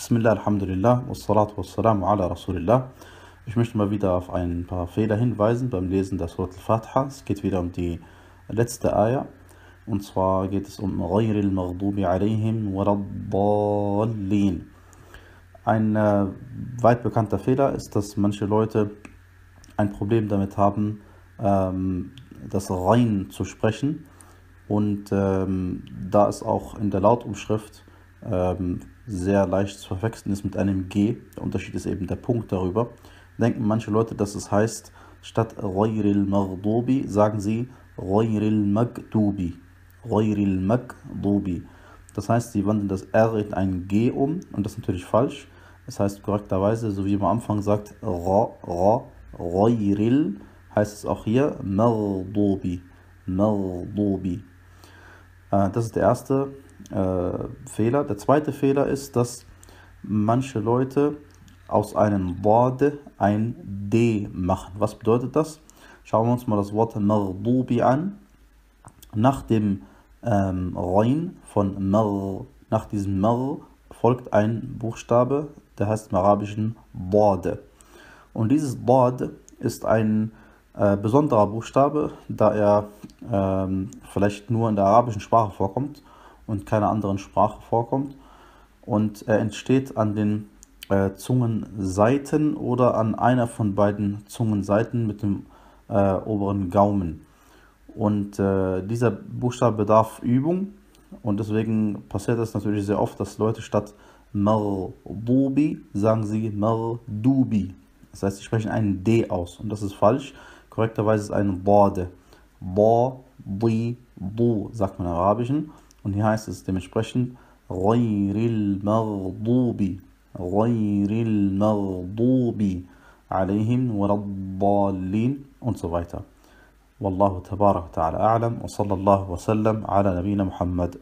Bismillah, Alhamdulillah, wassalatu wassalamu ala Rasulillah. Ich möchte mal wieder auf ein paar Fehler hinweisen beim Lesen der Surat al-Fatiha. Es geht wieder um die letzte Ayah. Und zwar geht es um غير المغضوب عليهم ولا الضالين. Ein äh, weit bekannter Fehler ist, dass manche Leute ein Problem damit haben, ähm, das Rein zu sprechen. Und ähm, da es auch in der Lautumschrift ähm, sehr leicht zu verwechseln ist mit einem G, der Unterschied ist eben der Punkt darüber, denken manche Leute, dass es heißt, statt Ghayril Maghdubi sagen sie Ghayril Magdubi. Ghayril Magdubi. Das heißt, sie wandeln das R in ein G um und das ist natürlich falsch. Das heißt korrekterweise, so wie man am Anfang sagt, Ra, Ra, Ghayril, heißt es auch hier Maghdubi. Maghdubi. Äh, das ist der erste äh, Fehler. Der zweite Fehler ist, dass manche Leute aus einem Wort ein D machen. Was bedeutet das? Schauen wir uns mal das Wort Mardubi an. Nach dem ähm, Rein von Mar, nach diesem Mar folgt ein Buchstabe, der heißt im Arabischen Borde. Und dieses Bord ist ein äh, besonderer Buchstabe, da er ähm, vielleicht nur in der arabischen Sprache vorkommt und keiner anderen Sprache vorkommt. Und er entsteht an den äh, Zungenseiten oder an einer von beiden Zungenseiten mit dem äh, oberen Gaumen. Und äh, dieser Buchstabe bedarf Übung und deswegen passiert es natürlich sehr oft, dass Leute statt Mardubi sagen sie Mardubi. Das heißt, sie sprechen einen D aus und das ist falsch. Korrekterweise ist es ein Borde. Ba, Di, Du, sagt man im Arabischen. Und hier heißt es dementsprechend غير المغضوب غير المغضوب عليهم ولا الضالين und so weiter. والله تبارك وتعالى أعلم وصلى الله وسلم على نبينا محمد